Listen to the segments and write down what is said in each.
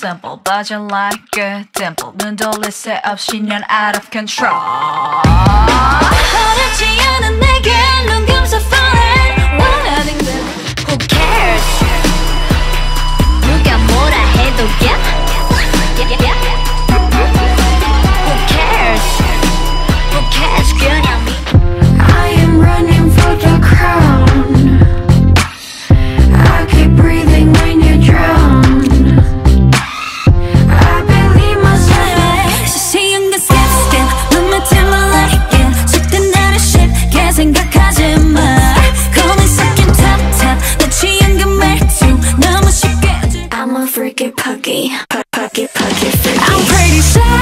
simple 빠져 like a temple. 눈 돌릴 새 없이 넌 out of control pocket, pocket, pocket, pocket. I'm pretty sure.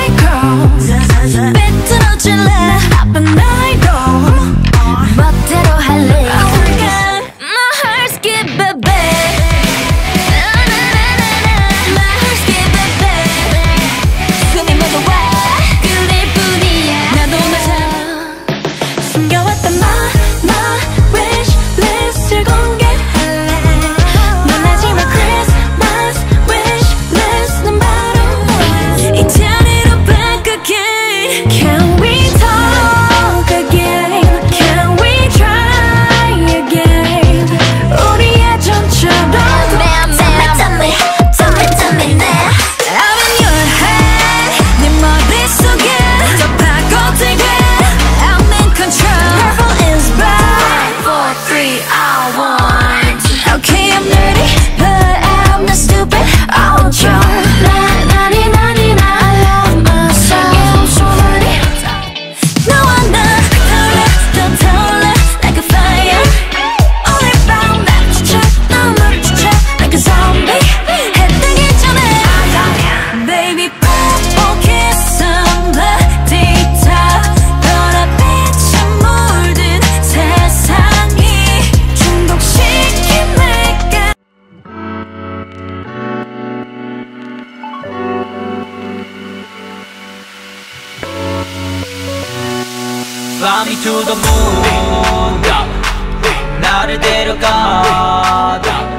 Fly me to the moon だ慣れてるかだ